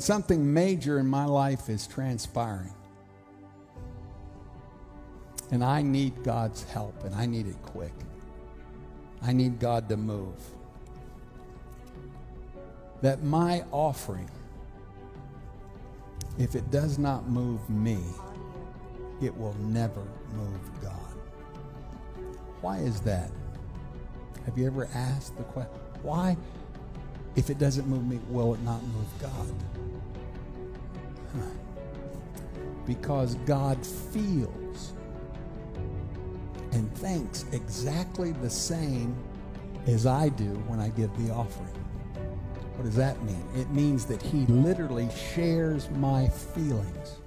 when something major in my life is transpiring and I need God's help and I need it quick, I need God to move, that my offering, if it does not move me, it will never move God. Why is that? Have you ever asked the question, why, if it doesn't move me, will it not move God? Because God feels and thinks exactly the same as I do when I give the offering. What does that mean? It means that He literally shares my feelings.